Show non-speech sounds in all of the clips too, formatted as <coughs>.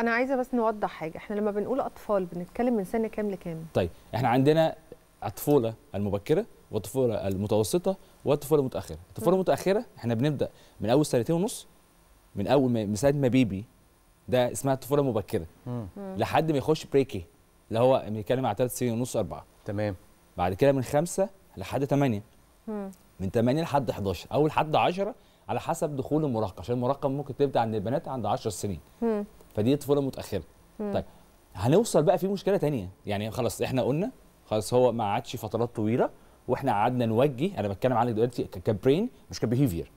أنا عايزة بس نوضح حاجة. إحنا لما بنقول أطفال بنتكلم من سن كام لكام؟ طيب إحنا عندنا الطفولة المبكرة والطفولة المتوسطة والطفولة المتأخرة. الطفولة المتأخرة إحنا بنبدأ من أول سنتين ونص من أول ما من ساعة ما بيبي. ده اسمها الطفولة المبكرة. مم. لحد ما يخش بريكي اللي هو بنتكلم على ثلاث سنين ونص أربعة. تمام. بعد كده من خمسة لحد ثمانيه. من 8 لحد 11 أو لحد 10 على حسب دخول المراهقة عشان المراهقة ممكن تبدأ عند البنات عند 10 سنين. مم. فدي الطفوله المتاخره مم. طيب هنوصل بقى في مشكلة تانية. يعني خلاص إحنا قلنا خلاص هو ما عادش فترات طويلة وإحنا قعدنا نوجه أنا بتكلم عنك دلوقتي كبرين مش كبيهيفير.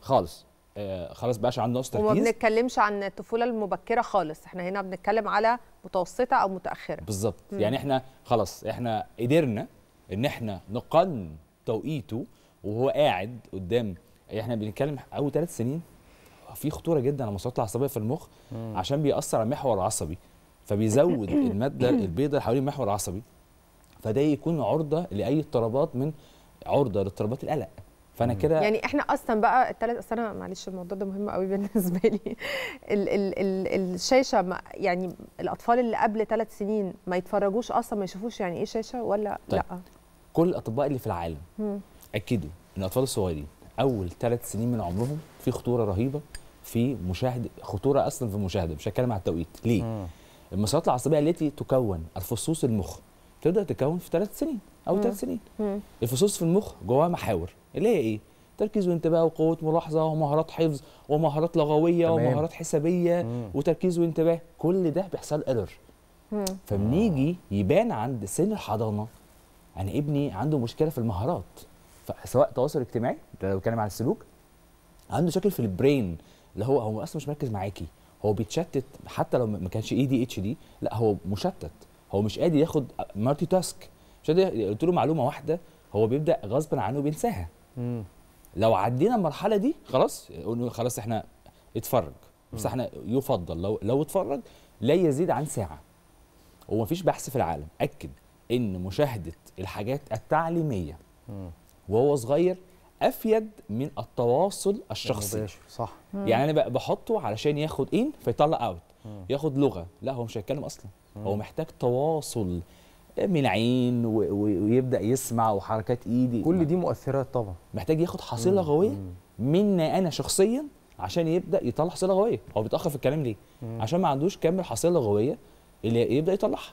خالص. آه خلاص بقاش عنده نقص وما تركيز بنتكلمش عن الطفولة المبكرة خالص. إحنا هنا بنتكلم على متوسطة أو متأخرة. بالظبط. يعني إحنا خلاص إحنا قدرنا إن إحنا نقنن توقيته وهو قاعد قدام إحنا بنتكلم أول ثلاث سنين في خطورة جدا على المسارات العصبيه في المخ عشان بيأثر على المحور العصبي فبيزود <coughs> المادة البيضاء اللي حوالين المحور العصبي فده يكون عرضة لأي اضطرابات من عرضة لاضطرابات القلق. فأنا كده يعني إحنا أصلا بقى الثلاث أصل أنا معلش الموضوع ده مهم قوي <laughs> بالنسبة لي. ال ال ال الشاشة ما يعني الأطفال اللي قبل ثلاث سنين ما يتفرجوش أصلا ما يشوفوش يعني إيه شاشة ولا طيب. لأ؟ كل الأطباء اللي في العالم مم. أكدوا إن الأطفال الصغيرين أول ثلاث سنين من عمرهم في خطورة رهيبة في مشاهده خطورة أصلا في المشاهده مش هتكلم على التوقيت ليه مم. المسارات العصبية التي تكون الفصوص المخ تبدا تكون في ثلاث سنين أو. ثلاث سنين مم. الفصوص في المخ جواها محاور اللي هي إيه تركيز وانتباه وقوة ملاحظة ومهارات حفظ ومهارات لغوية تمام. ومهارات حسابية مم. وتركيز وانتباه كل ده بيحصل error. فبنيجي يبان عند سن الحضانة أنا ابني عنده مشكلة في المهارات سواء تواصل اجتماعي ده لو بتكلم عن السلوك عنده شكل في ال brain اللي هو هو أصلا مش مركز معاكي. هو بيتشتت حتى لو ما كانش ADHD لا هو مشتت. هو مش قادر ياخد multitask مش قادر قلت له معلومة واحدة هو بيبدأ غصبا عنه بينساها. لو عدينا المرحلة دي خلاص خلاص إحنا اتفرج. بس. إحنا يفضل لو لو اتفرج لا يزيد عن ساعة. ومفيش بحث في العالم. أكد إن مشاهدة الحاجات التعليمية. وهو صغير أفيد من التواصل الشخصي. المباشر صح. يعني أنا بقى بحطه علشان ياخد ان فيطلع اوت. ياخد لغة. لا هو مش هيتكلم أصلا. هو محتاج تواصل من عين ويبدأ يسمع وحركات إيدي. كل دي مؤثرات طبعا. محتاج ياخد حصيلة. لغويه. مني أنا شخصيا عشان يبدأ يطلع حصيلة لغويه هو بيتأخر في الكلام ليه؟ مم. عشان ما عندوش كم الحصيلة اللغويه اللي يبدأ يطلعها.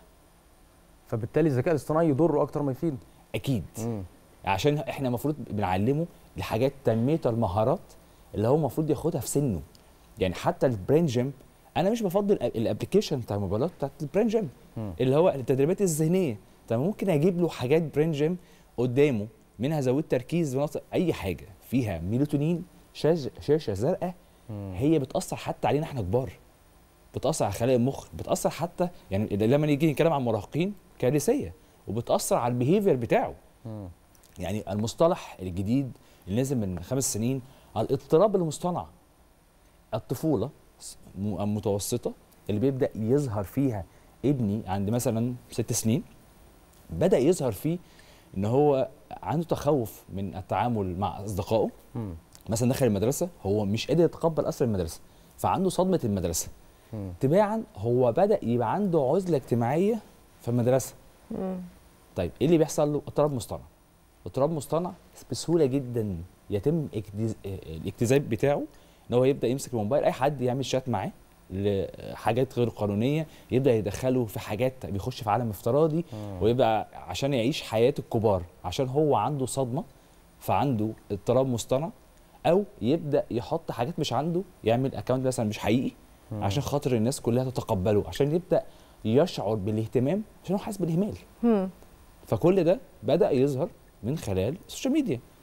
فبالتالي الذكاء الاصطناعي يضره أكتر ما يفيده أكيد. مم. عشان إحنا المفروض بنعلمه لحاجات تنمية المهارات اللي هو المفروض ياخدها في سنه يعني حتى ال brain game أنا مش بفضل ال- ال application بتاع الموبايلات بتاعت ال brain game. اللي هو التدريبات الذهنية طب ممكن أجيب له حاجات brain game قدامه منها زود تركيز مناطق أي حاجة فيها ميلاتونين شاشة زرقاء. هي بتأثر حتى علينا إحنا كبار بتأثر على خلايا المخ بتأثر حتى يعني لما نيجي نتكلم عن المراهقين كارثيه وبتأثر على البيهيفير بتاعه. يعني المصطلح الجديد اللي نزل من خمس سنين الاضطراب المصطنع الطفولة م- المتوسطة اللي بيبدأ يظهر فيها ابني عند مثلا ست سنين بدأ يظهر فيه إن هو عنده تخوف من التعامل مع أصدقائه مم. مثلا دخل المدرسة هو مش قادر يتقبل أصلا المدرسة فعنده صدمة المدرسة. تباعا هو بدأ يبقى عنده عزلة اجتماعية في المدرسة مم. طيب إيه اللي بيحصل له اضطراب مصطنع اضطراب مصطنع بسهولة جدا يتم اكتز... الاكتزاب بتاعه إن هو يبدأ يمسك الموبايل أي حد يعمل شات معاه لحاجات غير قانونية يبدأ يدخله في حاجات بيخش في عالم افتراضي. ويبقى عشان يعيش حياه الكبار عشان هو عنده صدمة فعنده اضطراب مصطنع أو يبدأ يحط حاجات مش عنده يعمل account مثلا مش حقيقي. عشان خاطر الناس كلها تتقبله عشان يبدأ يشعر بالاهتمام عشان هو حاسس بالاهمال. فكل ده بدأ يظهر من خلال ال social media